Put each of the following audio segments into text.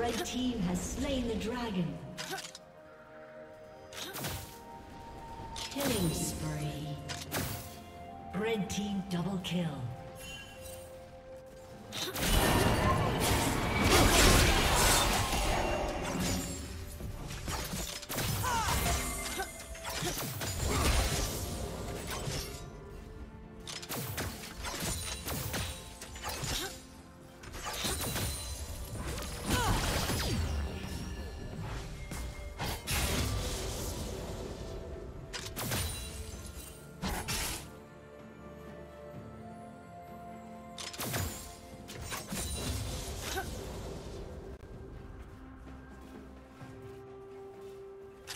Red team has slain the dragon. Killing spree. Red team double kill.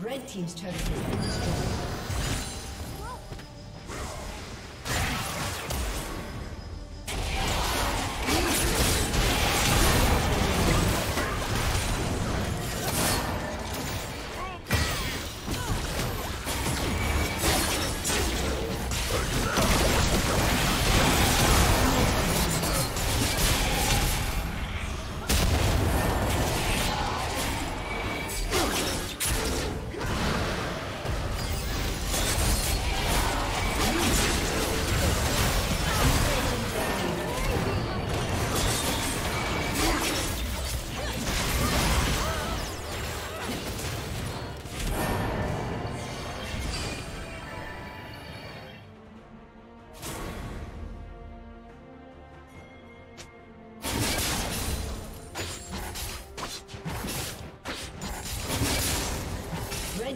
Red Team's turret has destroyed.